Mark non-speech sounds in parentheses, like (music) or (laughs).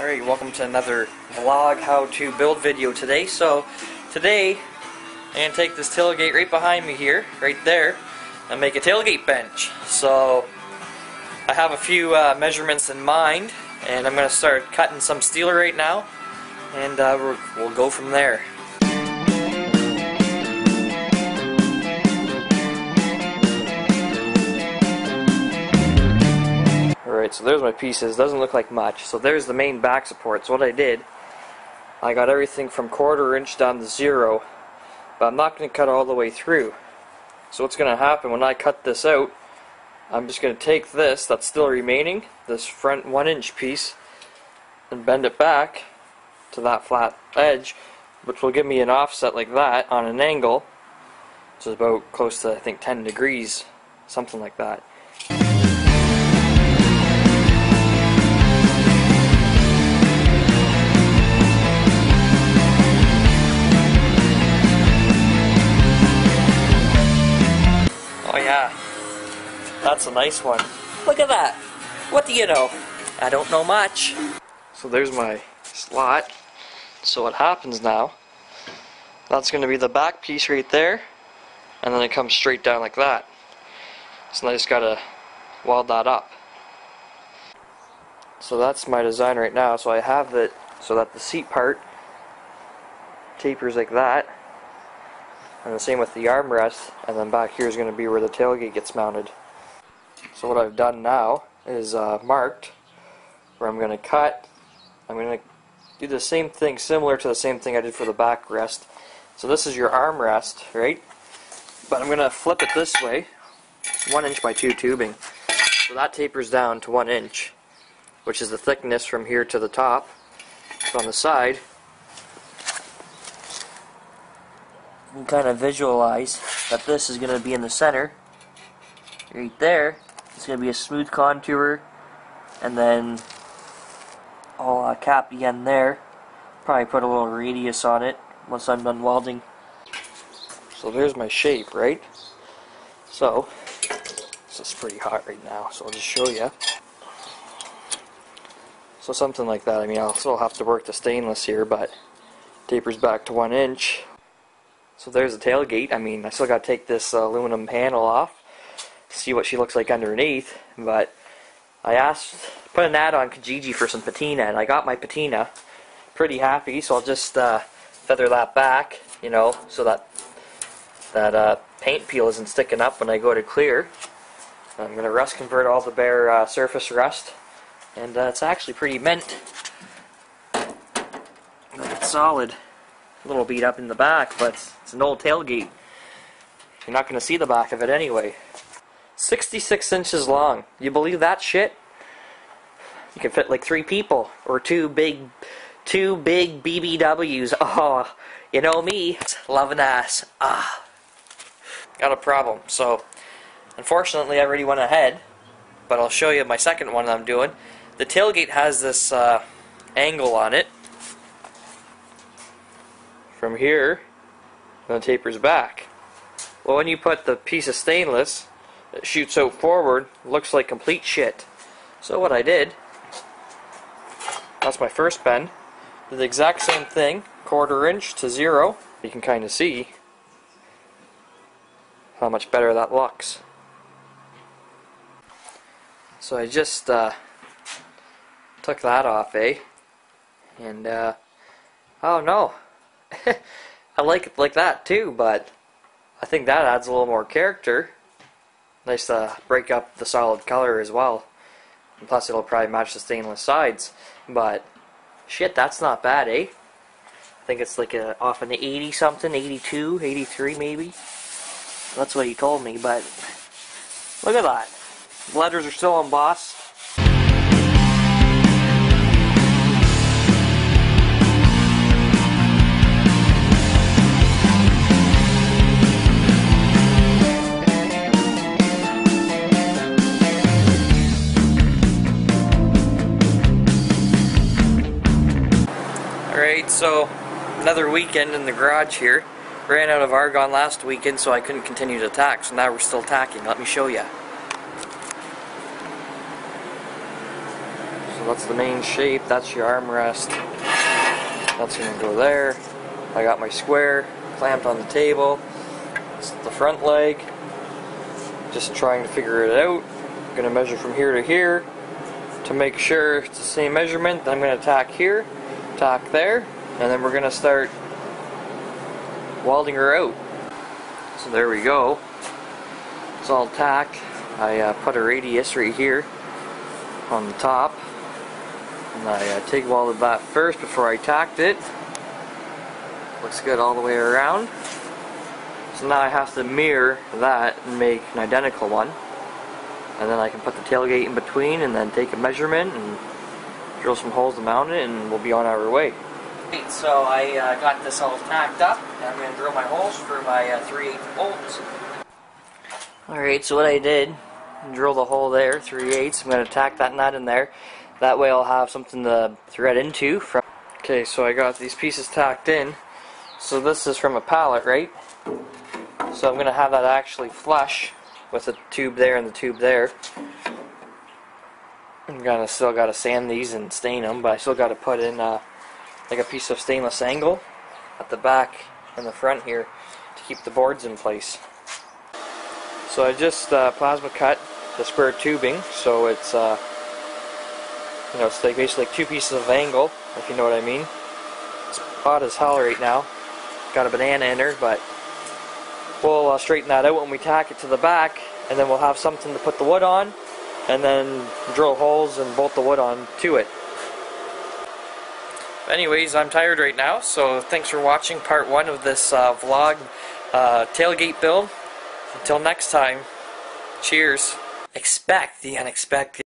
Alright, welcome to another vlog how to build video today. So, today, I'm going to take this tailgate right behind me here, right there, and make a tailgate bench. So, I have a few uh, measurements in mind, and I'm going to start cutting some steel right now, and uh, we'll go from there. So there's my pieces. Doesn't look like much. So there's the main back support. So what I did, I got everything from quarter inch down to zero, but I'm not going to cut all the way through. So what's going to happen when I cut this out, I'm just going to take this that's still remaining, this front one inch piece, and bend it back to that flat edge, which will give me an offset like that on an angle, which is about close to I think 10 degrees, something like that. That's a nice one. Look at that. What do you know? I don't know much. So there's my slot. So what happens now, that's going to be the back piece right there, and then it comes straight down like that. So I just got to weld that up. So that's my design right now. So I have it so that the seat part tapers like that. And the same with the armrest. And then back here is going to be where the tailgate gets mounted. So what I've done now is uh, marked where I'm going to cut. I'm going to do the same thing, similar to the same thing I did for the backrest. So this is your armrest, right? But I'm going to flip it this way, one inch by two tubing. So that tapers down to one inch, which is the thickness from here to the top. So on the side, you can kind of visualize that this is going to be in the center, right there, it's going to be a smooth contour, and then I'll uh, cap the end there. Probably put a little radius on it once I'm done welding. So there's my shape, right? So, this is pretty hot right now, so I'll just show you. So something like that. I mean, I'll still have to work the stainless here, but tapers back to one inch. So there's the tailgate. I mean, I still got to take this uh, aluminum panel off see what she looks like underneath. But I asked, put an ad on Kijiji for some patina, and I got my patina. Pretty happy, so I'll just uh, feather that back, you know, so that that uh, paint peel isn't sticking up when I go to clear. I'm going to rust convert all the bare uh, surface rust, and uh, it's actually pretty mint. It's solid. A little beat up in the back, but it's an old tailgate. You're not going to see the back of it anyway. 66 inches long. You believe that shit? You can fit like three people or two big, two big BBWs. Oh, (laughs) you know me, loving ass. Ah, got a problem. So, unfortunately, I already went ahead, but I'll show you my second one I'm doing. The tailgate has this uh, angle on it from here, and it tapers back. Well, when you put the piece of stainless that shoots out forward looks like complete shit. So what I did, that's my first bend, did the exact same thing, quarter inch to zero. You can kind of see how much better that looks. So I just uh, took that off, eh? And, uh, oh no, (laughs) I like it like that too, but I think that adds a little more character. Nice to break up the solid color as well. Plus it'll probably match the stainless sides. But shit, that's not bad, eh? I think it's like a, off the 80 something, 82, 83 maybe. That's what he told me, but look at that. Letters are still embossed. So another weekend in the garage here. Ran out of argon last weekend, so I couldn't continue to tack. So now we're still tacking. Let me show you. So that's the main shape. That's your armrest. That's going to go there. I got my square clamped on the table. It's the front leg. Just trying to figure it out. I'm going to measure from here to here to make sure it's the same measurement. Then I'm going to tack here, tack there, and then we're to start welding her out. So there we go. It's all tacked. I uh, put a radius right here on the top. And I uh, TIG welded that first before I tacked it. Looks good all the way around. So now I have to mirror that and make an identical one. And then I can put the tailgate in between and then take a measurement and drill some holes to mount it and we'll be on our way. So I uh, got this all tacked up and I'm going to drill my holes for my uh, 3 8 bolts. Alright, so what I did, drill the hole there, 3 8 I'm going to tack that nut in there. That way I'll have something to thread into. From okay, so I got these pieces tacked in. So this is from a pallet, right? So I'm going to have that actually flush with the tube there and the tube there. I'm gonna still got to sand these and stain them, but I still got to put in uh, like a piece of stainless angle at the back and the front here to keep the boards in place. So I just uh, plasma cut the square tubing, so it's uh, you know it's like basically two pieces of angle, if you know what I mean. It's hot as hell right now. Got a banana in her, but we'll uh, straighten that out when we tack it to the back, and then we'll have something to put the wood on, and then drill holes and bolt the wood on to it. Anyways, I'm tired right now, so thanks for watching part one of this uh, vlog uh, tailgate build. Until next time, cheers. Expect the unexpected.